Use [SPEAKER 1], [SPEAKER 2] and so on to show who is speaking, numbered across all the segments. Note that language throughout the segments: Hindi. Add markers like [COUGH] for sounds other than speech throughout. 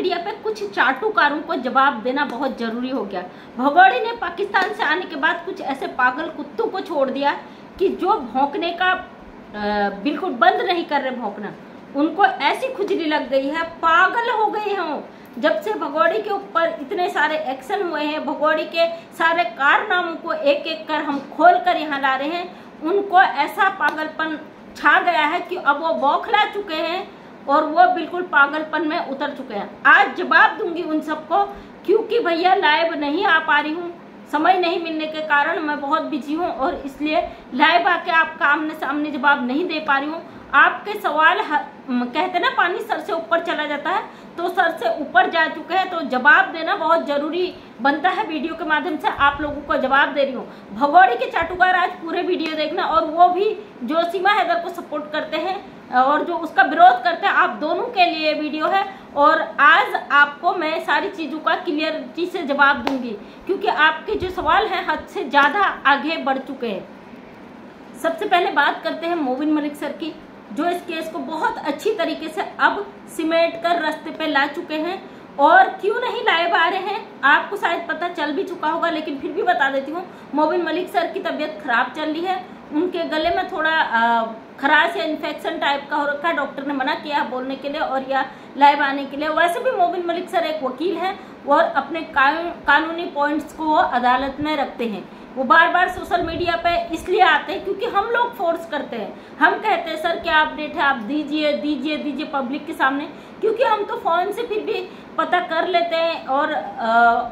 [SPEAKER 1] मीडिया पे कुछ चाटुकारों को जवाब देना बहुत ज़रूरी हो गया। भगोड़े ने पाकिस्तान से आने के बाद कुछ ऐसे पागल कुत्तों को छोड़ दिया कि जो भौंकने का बिल्कुल बंद नहीं कर रहे भौंकना। उनको ऐसी खुजली लग गई है, पागल हो गए हैं। जब से भगोड़ी के ऊपर इतने सारे एक्शन हुए हैं, भगोड़ी के सारे कारनामों को एक एक कर हम खोल कर यहाँ ला रहे हैं, उनको ऐसा पागलपन छा गया है कि अब वो बौखला चुके हैं। और वो बिल्कुल पागलपन में उतर चुके हैं। आज जवाब दूँगी उन सबको, क्योंकि भैया लाइव नहीं आ पा रही हूँ। समय नहीं मिलने के कारण मैं बहुत बिज़ी हूँ और इसलिए लाइव आके आपका आमने सामने जवाब नहीं दे पा रही हूँ। आपके सवाल कहते ना, पानी सर से ऊपर चला जाता है। तो सर से ऊपर जा चुके हैं तो जवाब देना बहुत ज़रूरी बनता है वीडियो के माध्यम से। आप लोगों को जवाब दे रही हूँ। भगौड़ी के चाटुकार आज पूरे वीडियो देखना और वो भी जो सीमा हैदर को सपोर्ट करते हैं और जो उसका विरोध करते हैं, आप दोनों के लिए वीडियो है। और आज आपको मैं सारी चीज़ों का क्लियरिटी से जवाब दूँगी, क्योंकि आपके जो सवाल हैं हद से ज़्यादा आगे बढ़ चुके हैं। सबसे पहले बात करते हैं मोविन मलिक सर की। जो इस केस को बहुत अच्छी तरीके से अब सिमेट कर रास्ते पे ला चुके हैं और क्यों नहीं लाइव आ रहे हैं, आपको शायद पता चल भी चुका होगा, लेकिन फिर भी बता देती हूँ, मोबिन मलिक सर की तबीयत खराब चल रही है। उनके गले में थोड़ा खराश या इन्फेक्शन टाइप का हो रखा है डॉक्टर ने मना किया बोलने के लिए और या लाइव आने के लिए। वैसे भी मोबिन मलिक सर एक वकील हैं और अपने कानूनी पॉइंट्स को वो अदालत में रखते हैं। वो बार बार सोशल मीडिया पे इसलिए आते हैं क्योंकि हम लोग फोर्स करते हैं। हम कहते हैं, सर, क्या अपडेट है? आप दीजिए दीजिए दीजिए पब्लिक के सामने। क्योंकि हम तो फ़ोन से फिर भी पता कर लेते हैं और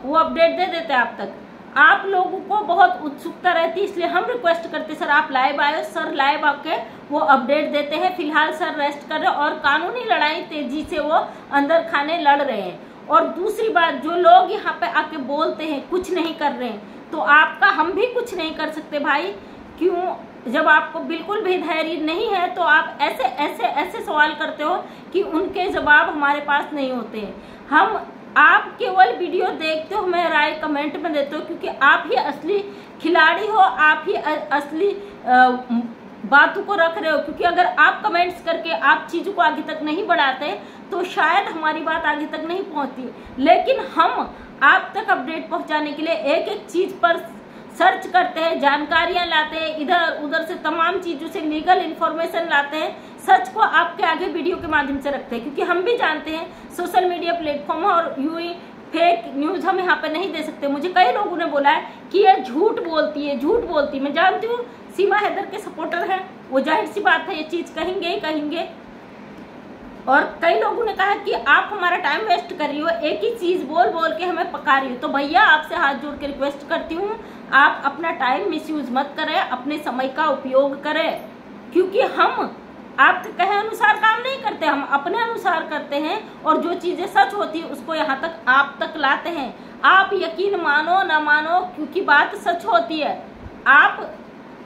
[SPEAKER 1] वो अपडेट दे देते हैं आप तक। आप लोगों को बहुत उत्सुकता रहती है, इसलिए हम रिक्वेस्ट करते सर, आप लाइव आए सर लाइव आके वो अपडेट देते हैं। फ़िलहाल, सर रेस्ट कर रहे और कानूनी लड़ाई तेज़ी से वो अंदर खाने लड़ रहे हैं। और दूसरी बात, जो लोग यहाँ पे आके बोलते हैं, कुछ नहीं कर रहे हैं। तो आपका हम भी कुछ नहीं कर सकते भाई। क्यों? जब आपको बिल्कुल भी धैर्य नहीं है तो आप ऐसे ऐसे ऐसे सवाल करते हो कि उनके जवाब हमारे पास नहीं होते। हम, आप केवल वीडियो देखते हो, मैं राय कमेंट में देते हो, क्योंकि आप ही असली खिलाड़ी हो, आप ही असली बातों को रख रहे हो। क्योंकि अगर आप कमेंट्स करके आप चीज़ों को आगे तक नहीं बढ़ाते तो शायद हमारी बात आगे तक नहीं पहुँचती। लेकिन हम आप तक अपडेट पहुँचाने के लिए एक एक चीज़ पर सर्च करते हैं, जानकारियाँ लाते हैं, इधर, उधर से तमाम चीज़ों से लीगल इन्फॉर्मेशन लाते हैं सच को आपके आगे वीडियो के माध्यम से रखते हैं, क्योंकि हम भी जानते हैं सोशल मीडिया प्लेटफॉर्म और यू फेक न्यूज़ हम यहाँ पे नहीं दे सकते। मुझे कई लोगों ने बोला है कि ये झूठ बोलती है, झूठ बोलती है। मैं जानती हूँ, सीमा हैदर के सपोर्टर हैं, वो ज़ाहिर सी बात है, ये चीज़ कहेंगे ही कहेंगे। और कई लोगों ने कहा कि आप हमारा टाइम वेस्ट कर रही हो, एक ही चीज़ बोल बोल के हमें पका रही हो। तो भैया, आपसे हाथ जोड़ के रिक्वेस्ट करती हूँ, आप अपना टाइम मिसयूज मत करें, अपने समय का उपयोग करें। क्योंकि हम आपके कहे अनुसार काम नहीं करते, हम अपने अनुसार करते हैं और जो चीज़ें सच होती है, उसको यहाँ तक आप तक लाते हैं। आप यकीन मानो ना मानो, क्योंकि बात सच होती है। आप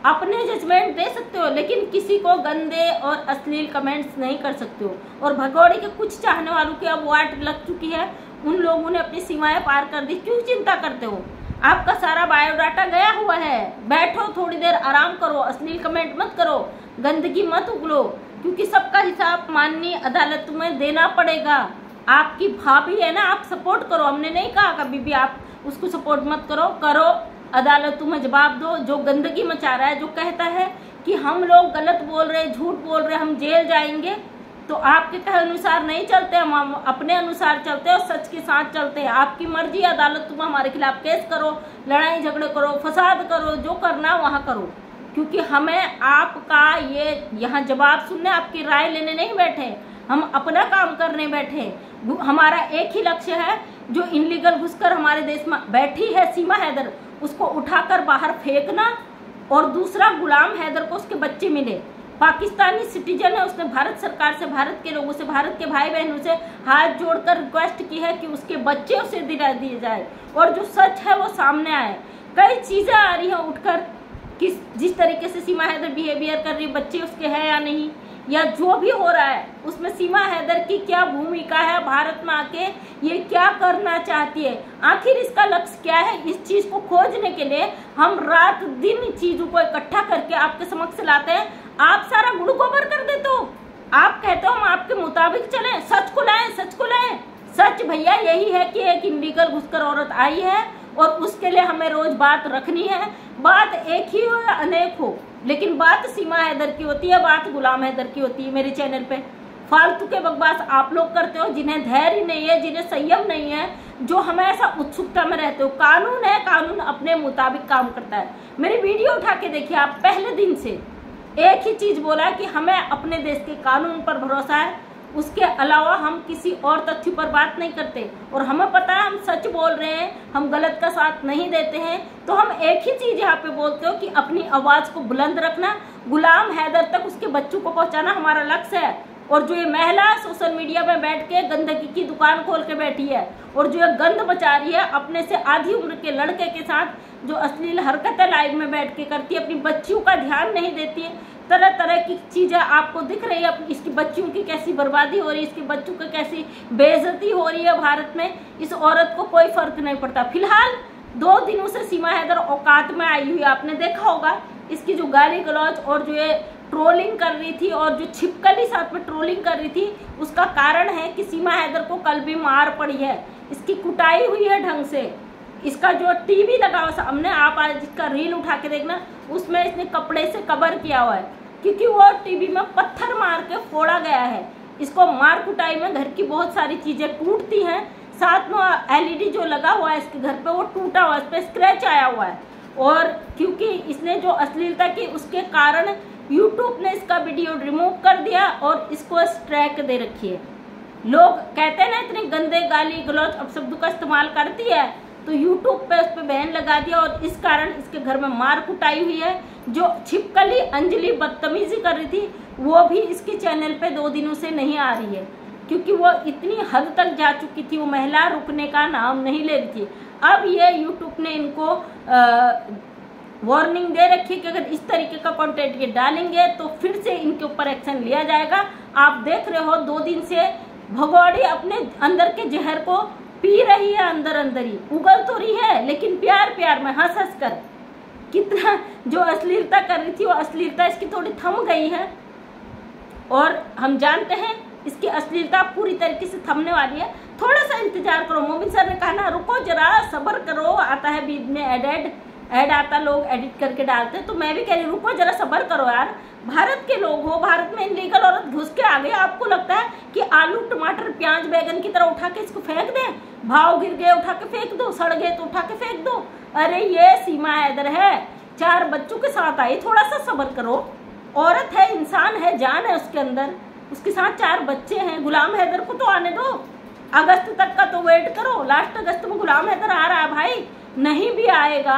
[SPEAKER 1] अपने जजमेंट दे सकते हो, लेकिन किसी को गंदे और अश्लील कमेंट्स नहीं कर सकते हो। और भगौड़े के कुछ चाहने वालों की अब वाट लग चुकी है, उन लोगों ने अपनी सीमाएँ पार कर दी। क्यों चिंता करते हो? आपका सारा बायोडाटा गया हुआ है। बैठो, थोड़ी देर आराम करो, अश्लील कमेंट मत करो, गंदगी मत उगलो, क्योंकि सबका हिसाब माननीय अदालत में देना पड़ेगा। आपकी भाभी है ना, आप सपोर्ट करो। हमने नहीं कहा कभी भी आप उसको सपोर्ट मत करो करो। अदालतों में जवाब दो, जो गंदगी मचा रहा है, जो कहता है कि हम लोग गलत बोल रहे, झूठ बोल रहे, हम जेल जाएँगे तो आपके कहे अनुसार नहीं चलते, हम अपने अनुसार चलते हैं और सच के साथ चलते हैं। आपकी मर्ज़ी अदालत तुम हमारे खिलाफ केस करो, लड़ाई झगड़े करो, फसाद करो, जो करना वहाँ करो। क्योंकि हमें आपका ये यहाँ जवाब सुनने, आपकी राय लेने नहीं बैठे हम अपना काम करने बैठे हमारा एक ही लक्ष्य है, जो इनलीगल घुसकर हमारे देश में बैठी है, सीमा हैदर। उसको उठाकर बाहर फेंकना और दूसरा गुलाम हैदर को उसके बच्चे मिले। पाकिस्तानी सिटीजन है, उसने भारत सरकार से, भारत के लोगों से, भारत के भाई बहनों से हाथ जोड़कर रिक्वेस्ट की है कि उसके बच्चे उसे दिला दिए जाए। और जो सच है वो सामने आए। कई चीज़ें आ रही हैं उठकर, किस, जिस तरीके से सीमा हैदर बिहेवियर कर रही बच्चे उसके है या नहीं। या जो भी हो रहा है, उसमें सीमा हैदर की क्या भूमिका है, भारत में आके ये क्या करना चाहती है? आखिर इसका लक्ष्य क्या है? इस चीज़ को खोजने के लिए हम रात दिन चीज़ों को इकट्ठा करके आपके समक्ष लाते हैं। आप सारा गुड़ गोबर कर देते हो। आप कहते हो हम आपके मुताबिक चले। सच को लाए, सच को लाए। सच भैया यही है कि एक इलीगल घुसकर औरत आई है और उसके लिए हमें रोज बात रखनी है। बात एक ही हो या अनेक हो? लेकिन बात सीमा हैदर की होती है, बात गुलाम हैदर की होती है मेरे चैनल पे। फालतू के बकवास आप लोग करते हो, जिन्हें धैर्य नहीं है, जिन्हें संयम नहीं है, जो हमेशा उत्सुकता में रहते हो। कानून है, कानून अपने मुताबिक काम करता है। मेरी वीडियो उठा के देखिए आप, पहले दिन से एक ही चीज़ बोला कि हमें अपने देश के कानून पर भरोसा है। उसके अलावा हम किसी और तथ्य पर बात नहीं करते। और हमें पता है, हम सच बोल रहे हैं, हम गलत का साथ नहीं देते हैं तो हम एक ही चीज़ यहाँ पे बोलते हो कि अपनी आवाज़ को बुलंद रखना, गुलाम हैदर तक उसके बच्चों को पहुंचाना हमारा लक्ष्य है। और जो ये महिला सोशल मीडिया में बैठ के गंदगी की दुकान खोल के बैठी है, और जो ये गंद बचा रही है अपने से आधी उम्र के लड़के के साथ, जो अश्लील हरकतें लाइव में बैठ के करती है, अपनी बच्चियों का ध्यान नहीं देती है तरह तरह की चीज़ें आपको दिख रही है। इसकी बच्चियों की कैसी बर्बादी हो रही है, इसके बच्चों की कैसी बेइज्जती हो रही है भारत में, इस औरत को कोई फ़र्क नहीं पड़ता। फ़िलहाल, दो दिनों से सीमा हैदर औकात में आई हुई, आपने देखा होगा, इसकी जो गाली गलौज और जो ये ट्रोलिंग कर रही थी और जो छिपकली साथ में ट्रोलिंग कर रही थी, उसका कारण है कि सीमा हैदर को कल भी मार पड़ी है। इसकी कुटाई हुई है ढंग से। इसका जो टीवी लगा हुआ सामने आप आज इसका रील उठा के देखना, उसमें इसने कपड़े से कवर किया हुआ है। क्योंकि वो टीवी में पत्थर मार के फोड़ा गया है। इसको मार कुटाई में घर की बहुत सारी चीज़ें टूटती हैं। साथ में एलईडी जो लगा हुआ है इसके घर पे, वो टूटा हुआ है, इस पर स्क्रैच आया हुआ है। और क्योंकि इसने जो अश्लीलता की, उसके कारण यूट्यूब ने इसका वीडियो रिमूव कर दिया और इसको स्ट्रैक दे रखी है। लोग कहते हैं ना, इतने गंदे, गाली, गलौज अपशब्दों का इस्तेमाल करती है। तो यूट्यूब पे उस पर बैन लगा दिया और इस कारण इसके घर में मार कुटाई हुई है। जो छिपकली अंजलि बदतमीजी कर रही थी, वो भी इसके चैनल पे दो दिनों से नहीं आ रही है। क्योंकि वो इतनी हद तक जा चुकी थी, वो महिला रुकने का नाम नहीं ले रही थी। अब ये यूट्यूब ने इनको वार्निंग दे रखी कि अगर इस तरीके का कंटेंट ये डालेंगे तो फिर से इनके ऊपर एक्शन लिया जाएगा। आप देख रहे हो, दो दिन से भगौड़ी अपने अंदर के जहर को पी रही है अंदर अंदर ही। उगल तो रही है, लेकिन प्यार प्यार में हंस हंस कर। कितना जो अश्लीलता कर रही थी, वो अश्लीलता इसकी थोड़ी थम गई है। और हम जानते हैं इसकी अश्लीलता पूरी तरीके से थमने वाली है। थोड़ा सा इंतज़ार करो, मोमिन सर ने कहा, ना, रुको जरा, सबर करो, आता है बीच में एडेड ऐड आता लोग एडिट करके डालते तो मैं भी कह रही रुको, जरा सबर करो यार। भारत के लोग हो, भारत में इनलीगल औरत घुस के आ गए, आपको लगता है कि आलू, टमाटर, प्याज, बैगन की तरह उठा के इसको फेंक दें? भाव गिर गए, उठा के फेंक दो, सड़ गए तो उठा के फेंक दो। अरे, ये सीमा हैदर है। चार बच्चों के साथ आई थोड़ा सा सबर करो। औरत है, इंसान है, जान है उसके अंदर। उसके साथ चार बच्चे हैं, गुलाम हैदर को तो आने दो। अगस्त तक का तो वेट करो। लास्ट अगस्त में गुलाम हैदर आ रहा है भाई। नहीं भी आएगा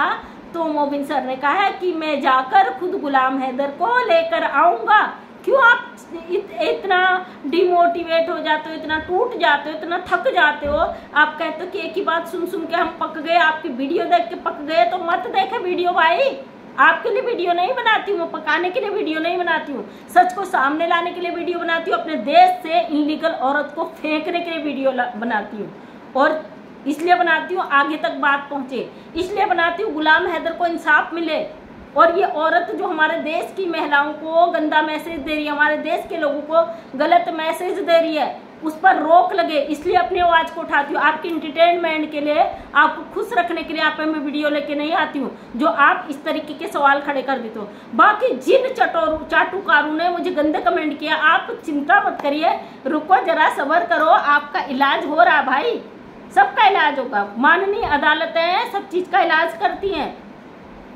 [SPEAKER 1] तो मोबिन सर ने कहा है कि मैं जाकर खुद गुलाम हैदर को लेकर आऊँगा। क्यों आप इत, इतना डिमोटिवेट हो जाते हो इतना टूट जाते हो इतना थक जाते हो? आप कहते हो कि एक ही बात सुन सुन के हम पक गए आपकी वीडियो देख के पक गए तो मत देखे वीडियो भाई। आपके लिए वीडियो नहीं बनाती हूँ पकाने के लिए वीडियो नहीं बनाती हूँ। सच को सामने लाने के लिए वीडियो बनाती हूँ अपने देश से इनलीगल औरत को फेंकने के लिए वीडियो बनाती हूँ। और इसलिए बनाती हूँ, आगे तक बात पहुँचे। इसलिए बनाती हूँ, गुलाम हैदर को इंसाफ मिले। और ये औरत जो हमारे देश की महिलाओं को गंदा मैसेज दे रही है, हमारे देश के लोगों को गलत मैसेज दे रही है, उस पर रोक लगे। इसलिए अपनी आवाज़ को उठाती हूँ। आपके इंटरटेनमेंट के लिए, आपको खुश रखने के लिए आप मैं वीडियो लेके नहीं आती हूँ, जो आप इस तरीके के सवाल खड़े कर देते हो। बाकी जिन चटोर, चाटुकारों ने मुझे गंदे कमेंट किया, आप चिंता मत करिए। रुको जरा, सबर करो, आपका इलाज हो रहा भाई। सबका इलाज होगा। माननीय अदालतें सब चीज़ का इलाज करती हैं।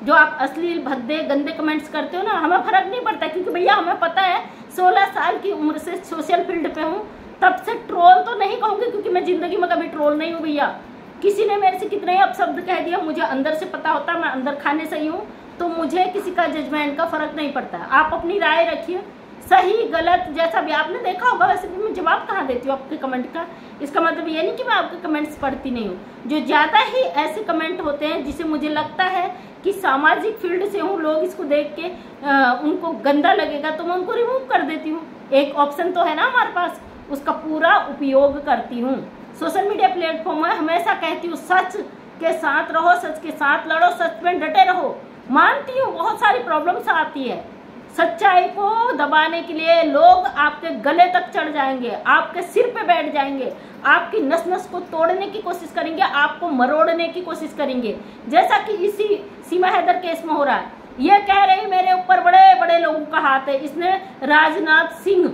[SPEAKER 1] जो आप अश्लील, भद्दे, गंदे कमेंट्स करते हो ना, हमें फ़र्क नहीं पड़ता, क्योंकि भैया हमें पता है, सोलह साल की उम्र से सोशल फ़ील्ड पे हूँ। तब से ट्रोल तो नहीं कहूँगी, क्योंकि मैं ज़िंदगी में कभी ट्रोल नहीं हूँ भैया। किसी ने मेरे से कितने अपशब्द कह दिया मुझे अंदर से पता होता, मैं अंदर खाने से ही हूँ तो मुझे किसी का जजमेंट का फ़र्क नहीं पड़ता। आप अपनी राय रखिए सही गलत जैसा भी आपने देखा होगा वैसे भी मैं जवाब कहाँ देती हूँ आपके कमेंट का? इसका मतलब ये नहीं कि मैं आपके कमेंट्स पढ़ती नहीं हूँ। जो ज़्यादा ही ऐसे कमेंट होते हैं जिसे मुझे लगता है कि सामाजिक फ़ील्ड से हूँ लोग इसको देख के आ, उनको गंदा लगेगा तो मैं उनको रिमूव कर देती हूँ। एक ऑप्शन तो है ना हमारे पास उसका पूरा उपयोग करती हूँ। सोशल मीडिया प्लेटफॉर्म में हमेशा कहती हूँ सच के साथ रहो सच के साथ लड़ो सच में डटे रहो। मानती हूँ बहुत सारी प्रॉब्लम्स आती है। सच्चाई को दबाने के लिए लोग आपके गले तक चढ़ जाएँगे, आपके सिर पे बैठ जाएँगे, आपकी नस नस को तोड़ने की कोशिश करेंगे, आपको मरोड़ने की कोशिश करेंगे। जैसा कि इसी सीमा हैदर केस में हो रहा है। ये कह रही मेरे ऊपर बड़े बड़े लोगों का हाथ है। इसने राजनाथ सिंह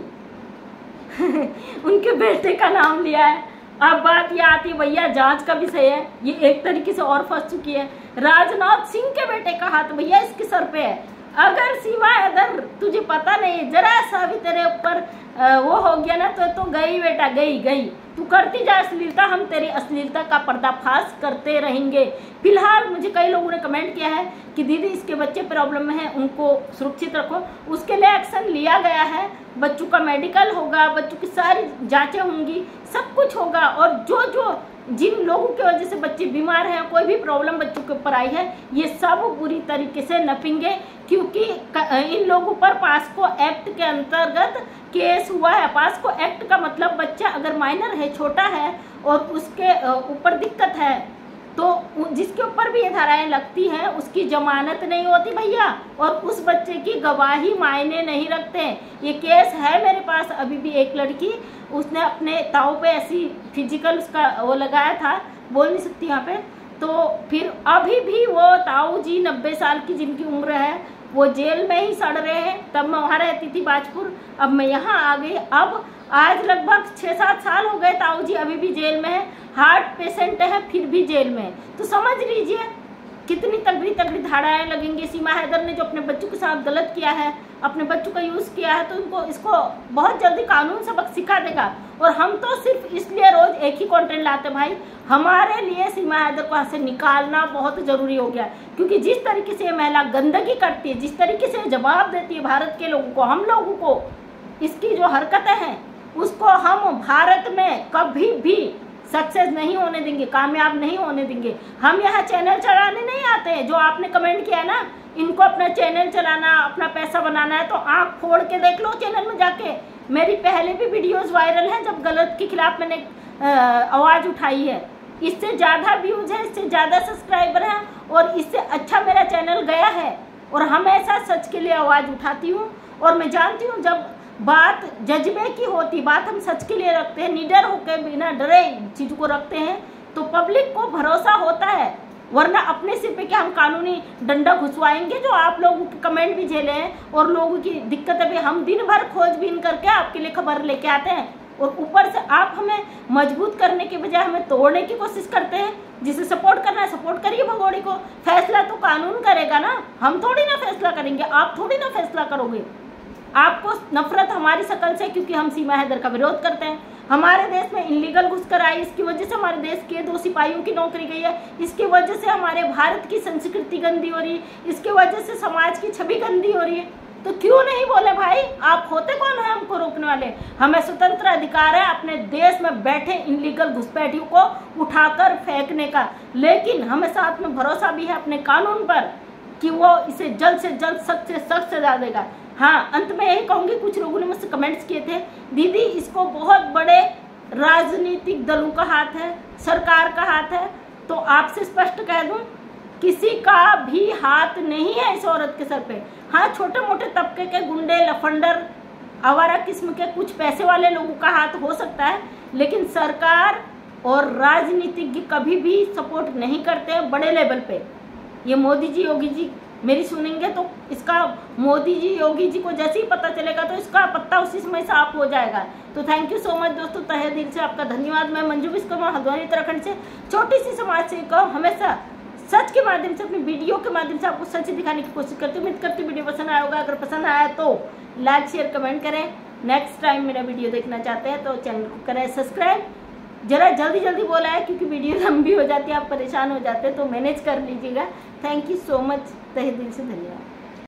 [SPEAKER 1] [LAUGHS] उनके बेटे का नाम लिया है। अब बात यह आती है, भैया, जाँच का विषय है। ये एक तरीके से और फंस चुकी है। राजनाथ सिंह के बेटे का हाथ, भैया, इसके सर पे है। अगर सीमा अगर तुझे पता नहीं, जरा सा भी तेरे ऊपर वो हो गया ना तो तो गई बेटा, गई गई। तू करती जा अश्लीलता, हम तेरी अश्लीलता का पर्दाफाश करते रहेंगे। फ़िलहाल मुझे कई लोगों ने कमेंट किया है कि दीदी, इसके बच्चे प्रॉब्लम में है, उनको सुरक्षित रखो। उसके लिए एक्शन लिया गया है। बच्चों का मेडिकल होगा, बच्चों की सारी जांचें होंगी, सब कुछ होगा। और जो जो जिन लोगों की वजह से बच्चे बीमार हैं, कोई भी प्रॉब्लम बच्चों के ऊपर आई है, ये सब बुरी तरीके से नपेंगे क्योंकि इन लोगों पर पास्को एक्ट के अंतर्गत केस हुआ है। पास्को एक्ट का मतलब बच्चा अगर माइनर है, छोटा है, और उसके ऊपर दिक्कत है तो जिसके ऊपर भी ये धाराएँ लगती हैं, उसकी जमानत नहीं होती भैया। और उस बच्चे की गवाही मायने नहीं रखते। हैं ये केस है मेरे पास, अभी भी एक लड़की, उसने अपने ताऊ पे ऐसी फ़िज़िकल उसका वो लगाया था, बोल नहीं सकती यहाँ पे। तो फिर अभी भी वो ताऊ जी नब्बे साल की जिनकी उम्र है, वो जेल में ही सड़ रहे हैं। तब मैं वहाँ रहती थी बाजपुर, अब मैं यहाँ आ गई। अब आज लगभग छः सात साल हो गए ताऊ जी अभी भी जेल में है। हार्ट पेशेंट है, फिर भी जेल में। तो समझ लीजिए, कितनी तगड़ी तगड़ी धाराएँ लगेंगी। सीमा हैदर ने जो अपने बच्चों के साथ गलत किया है, अपने बच्चों का यूज़ किया है तो उनको इसको बहुत जल्दी कानून सबक सिखा देगा। और हम तो सिर्फ़ इसलिए रोज एक ही कंटेंट लाते भाई। हमारे लिए सीमा हैदर को से निकालना बहुत ज़रूरी हो गया। क्योंकि जिस तरीके से ये महिला गंदगी करती है, जिस तरीके से जवाब देती है भारत के लोगों को, हम लोगों को, इसकी जो हरकतें हैं, उसको हम भारत में कभी भी सक्सेस नहीं होने देंगे, कामयाब नहीं होने देंगे। हम यहाँ चैनल चलाने नहीं आते हैं। जो आपने कमेंट किया ना, इनको अपना चैनल चलाना, अपना पैसा बनाना है तो आँख फोड़ के देख लो चैनल में जाके। मेरी पहले भी वीडियोस वायरल हैं, जब गलत के खिलाफ मैंने आवाज़ उठाई है। इससे ज़्यादा व्यूज़ है, इससे ज़्यादा सब्सक्राइबर हैं, और इससे अच्छा मेरा चैनल गया है। और हमेशा सच के लिए आवाज़ उठाती हूँ। और मैं जानती हूँ, जब बात जज्बे की होती, बात हम सच के लिए रखते हैं, निडर होकर बिना डरे चीज़ को रखते हैं तो पब्लिक को भरोसा होता है, वरना अपने सिर पे क्या हम कानूनी डंडा घुसवाएँगे जो आप लोगों कमेंट भी झेले हैं, और लोगों की दिक्कतें भी हम दिन भर खोजबीन करके आपके लिए खबर लेके आते हैं, और ऊपर से आप हमें मज़बूत करने के बजाय हमें तोड़ने की कोशिश करते हैं, जिसे सपोर्ट करना है, सपोर्ट करिए भगोड़ी को, फैसला तो कानून करेगा ना, हम थोड़ी ना फैसला करेंगे, आप थोड़ी ना फैसला करोगे। आपको नफरत हमारी शकल से, क्योंकि हम सीमा हैदर का विरोध करते हैं। हमारे देश में इनलीगल घुसकर आई, इसकी वजह से हमारे देश के दो सिपाहियों की नौकरी गई है। इसकी वजह से हमारे भारत की संस्कृति गंदी हो रही है। इसकी वजह से समाज की छवि गंदी हो रही है। तो क्यों नहीं बोले भाई? आप होते कौन है हमको रोकने वाले? हमें स्वतंत्र अधिकार है अपने देश में बैठे इनलीगल घुसपैठियों को उठाकर फेंकने का। लेकिन हमें साथ में भरोसा भी है अपने कानून पर कि वो इसे जल्द से जल्द सख्त से सख्त सजा देगा। हाँ अंत में यही कहूँगी, कुछ लोगों ने मुझसे कमेंट्स किए थे, दीदी, इसको बहुत बड़े राजनीतिक दलों का हाथ है, सरकार का हाथ है तो आपसे स्पष्ट कह दूँ, किसी का भी हाथ नहीं है इस औरत के सर पे। हाँ छोटे मोटे तबके के गुंडे, लफंडर, आवारा किस्म के कुछ पैसे वाले लोगों का हाथ हो सकता है, लेकिन सरकार और राजनीतिज्ञ कभी भी सपोर्ट नहीं करते बड़े लेवल पे। ये मोदी जी, योगी जी मेरी सुनेंगे तो इसका मोदी जी, योगी जी को जैसे ही पता चलेगा तो इसका पत्ता उसी समय साफ़ हो जाएगा। तो थैंक यू सो मच दोस्तों, तहे दिल से आपका धन्यवाद। मैं मंजू विश्वकर्मा हल्द्वानी, उत्तराखंड से छोटी सी समाज से कहो हमेशा सच के माध्यम से, अपनी वीडियो के माध्यम से आपको सच दिखाने की कोशिश करती हूँ। उम्मीद करती हूँ वीडियो पसंद आया होगा। अगर पसंद आया तो लाइक शेयर कमेंट करें। नेक्स्ट टाइम मेरा वीडियो देखना चाहते हैं तो चैनल को करें। सब्सक्राइब जरा जल्दी जल्दी बोला है, क्योंकि वीडियो लंबी हो जाती है, आप परेशान हो जाते हैं तो मैनेज कर लीजिएगा। थैंक यू सो मच तहे दिल से धन्यवाद।